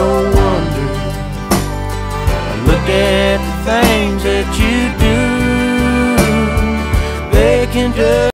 no wonder. I look at the things that you do. They can just